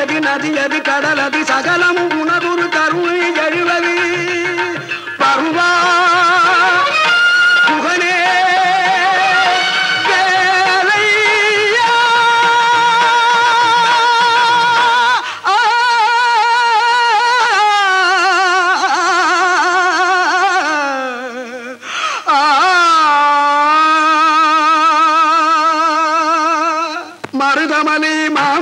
பனியதி மழையதி நதியதி கடலது சகலமும் உனதுரு கருணை எழுவது பருவா புகனே வேலையா மருதமணி மாமணியே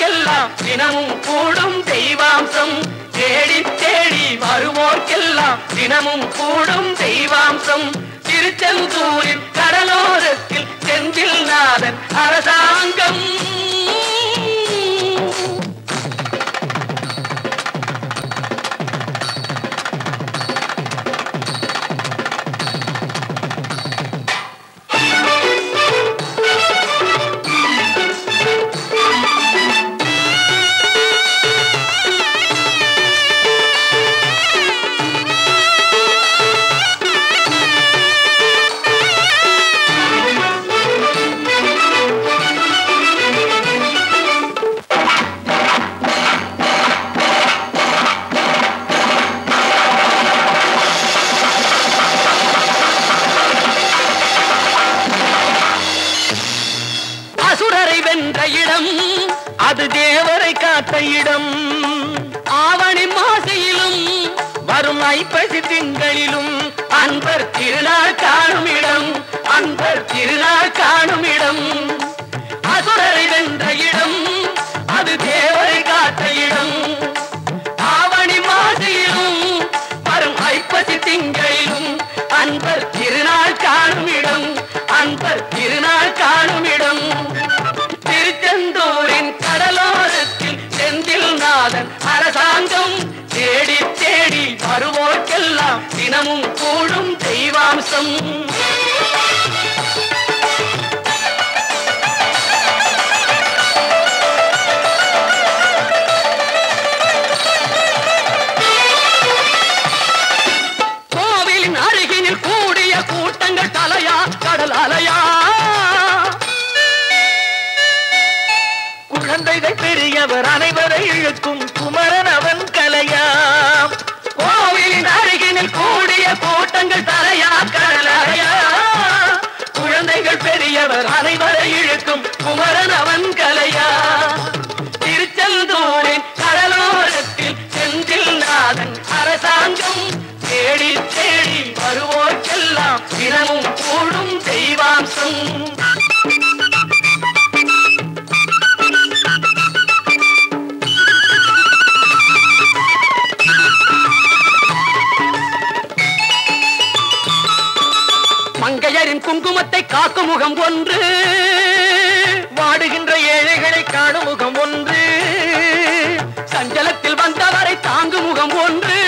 வருவோர்க்கெல்லாம் தினமும் கூடும் தெய்வாம்சம். தேடி தேடி வருவோர்க்கெல்லாம் தினமும் கூடும் தெய்வாம்சம். திருச்செந்தூரின் கடலோரத்தில் செந்தில் நாதன் அரசாங்கம். அது தேவரை காத்த இடம். ஆவணி மாசையிலும் வரும் ஐப்பசி திங்களிலும் அன்பர் திருநாள் காணும் இடம் அன்பர் திருநாள் காணும் இடம். அசுரரை வென்ற இடம் அது தேவரை காத்த இடம். ஆவணி மாசையிலும் வரும் ஐப்பசி திங்களிலும் அன்பர் திருநாள் காணும் இடம் அன்பர் திருநாள் காணும் இடம். அரசாங்கம் தேடி தேடி வருவோர்க்கெல்லாம் தினமும் கூடும் தெய்வாம்சம். குங்குமத்தை காக்கும் முகம் ஒன்று. வாடுகின்ற ஏழைகளை காணும் முகம் ஒன்று. சஞ்சலத்தில் வந்தவரை தாங்கும் முகம் ஒன்று.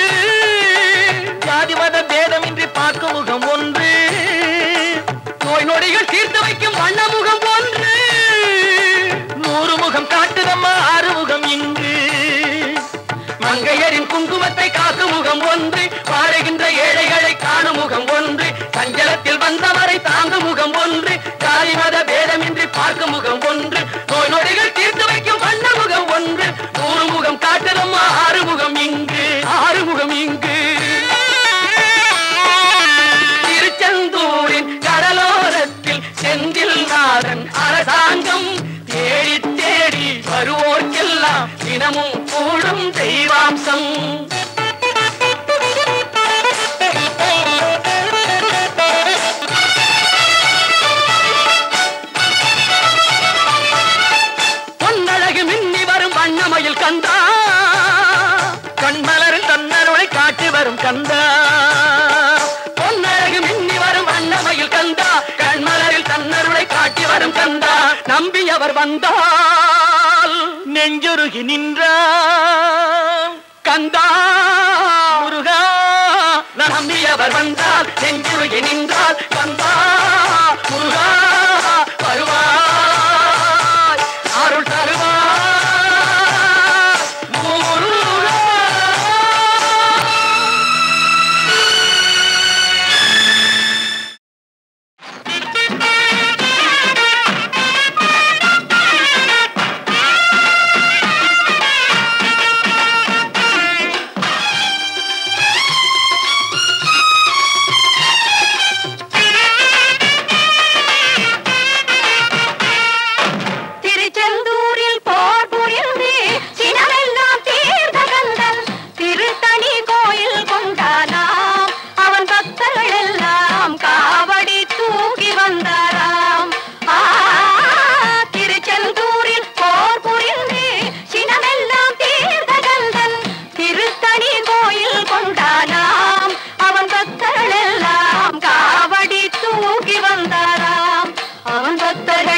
ஜாதிமத பேதமின்றி பார்க்கும் முகம் ஒன்று. நோய் நொடிகள் தீர்த்து வைக்கும் வண்ண முகம் ஒன்று. நூறு முகம் காட்டுதம்மா ஆறு முகம் இங்கு. மங்கையரின் குங்குமத்தை காக்கும் முகம் ஒன்று. பாடுகின்ற ஏழைகளை காணும் முகம் ஒன்று. உலகத்தில் வந்தவரை தாங்கும் முகம் ஒன்று. ஜாதி மத பேதமின்றி பார்க்கும் முகம் ஒன்று. நோய் நொடிகள் தீர்த்து வைக்கும் வண்ண முகம் ஒன்று. நூறு முகம் காட்டுதம்மா ஆறுமுகம் இங்கு. ஆறுமுகம் இங்கு. திருச்செந்தூரின் கடலோரத்தில் செந்தில் நாதன் அரசாங்கம். தேடி தேடி வருவோர்க்கெல்லாம் தினமும் கூடும் தெய்வாம்சம். காட்டி வரும் நம்பி அவர் வந்தால் நெஞ்சுருகி நின்ற கந்தா முருகா நம்பி அவர் வந்தால் நெஞ்சுருகி நின்றால் सतर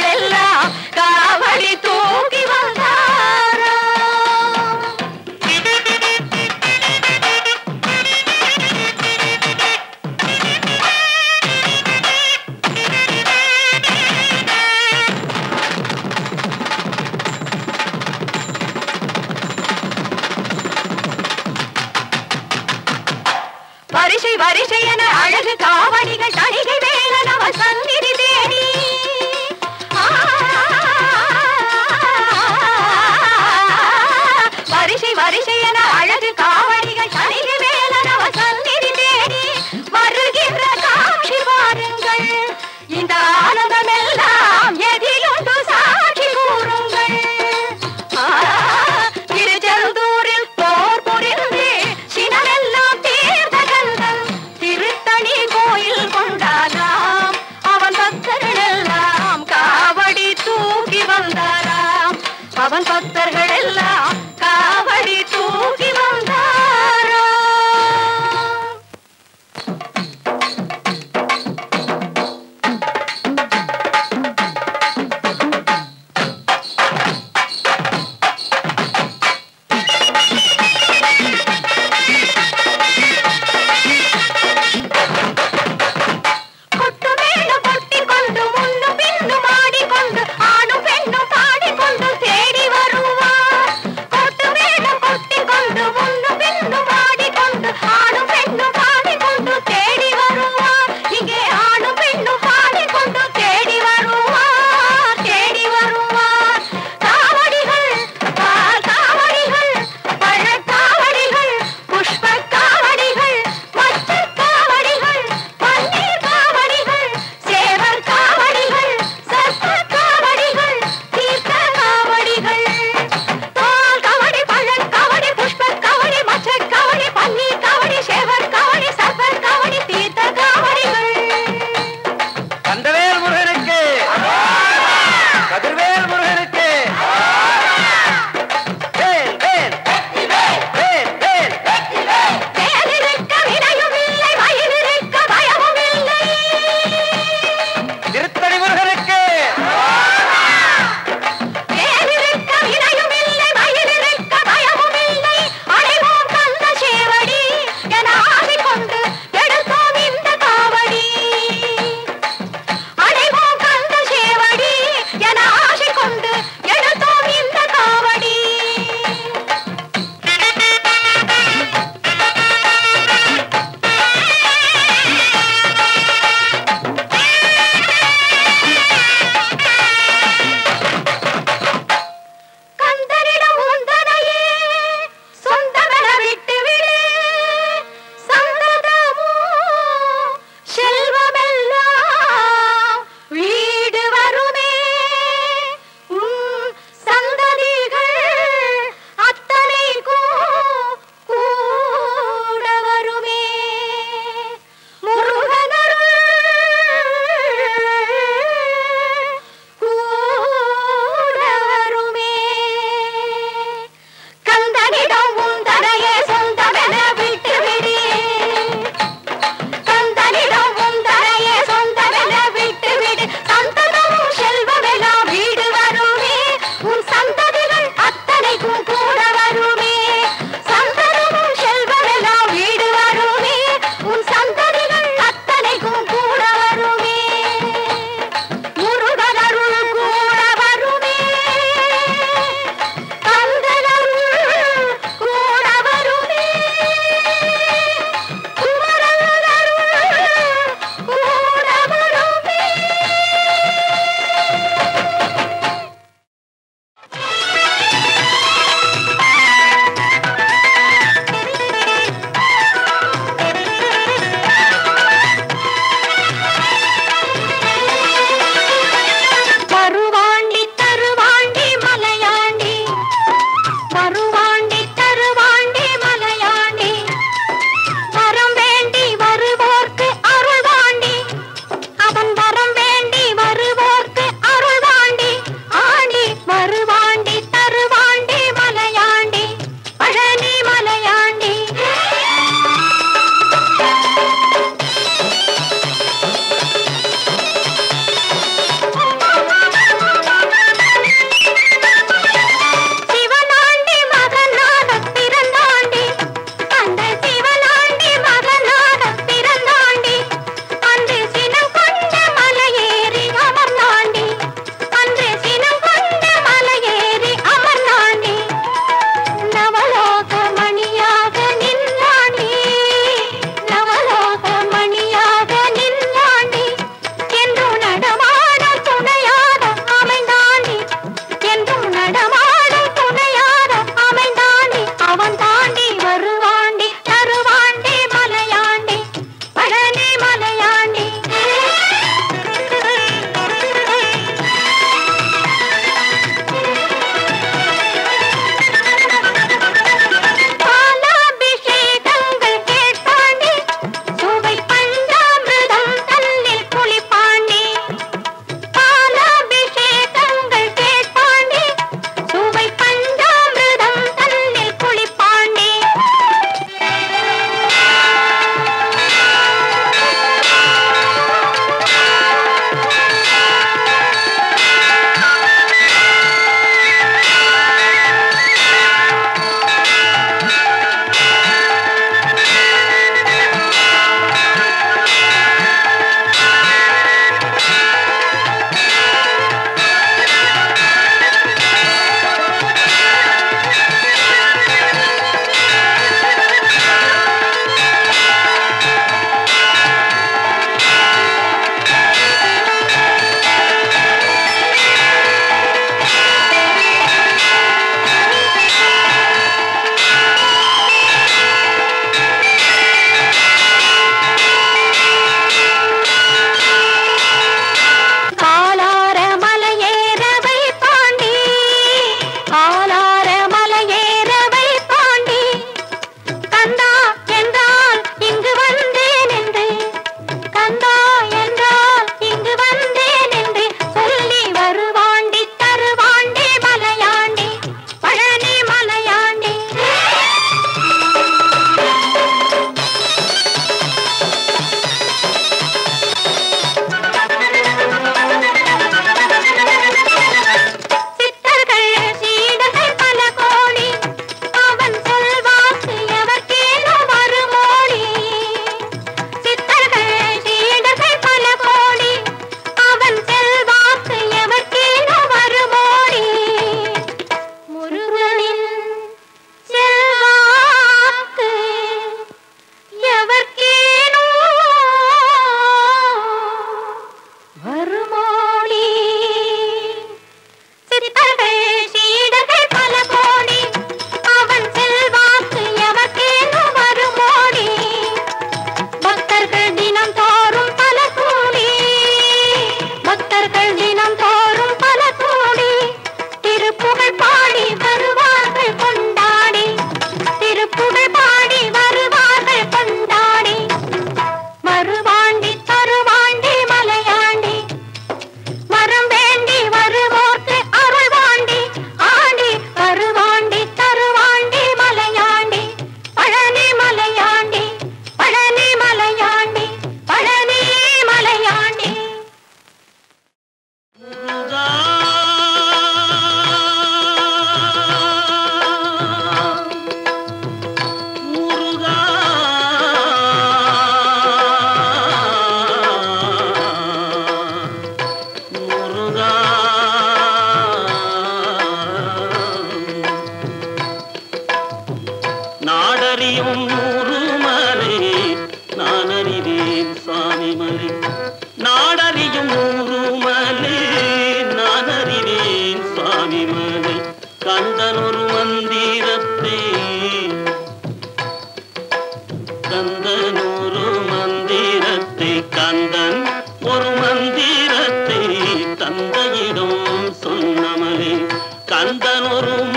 வந்தனொரு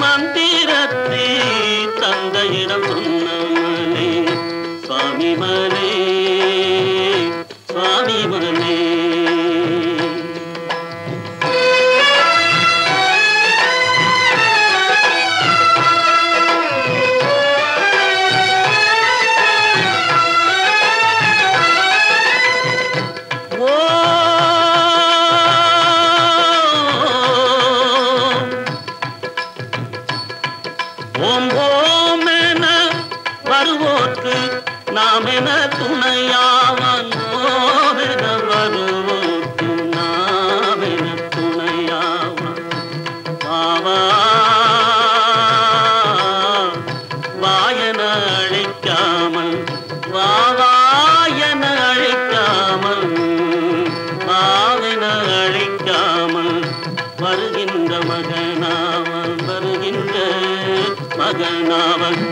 Rama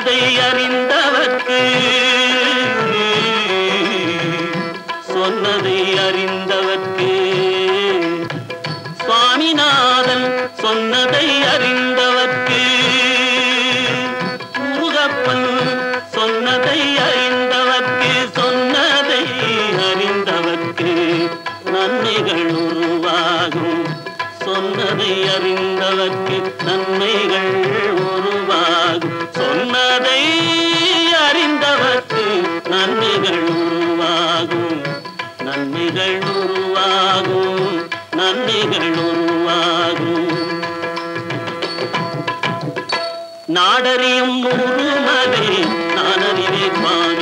சொன்னதை அறிந்தவர்க்கு நன்மைகள் உருவாகும். நாடறியும் நூறுமலை நான் பாவிமலை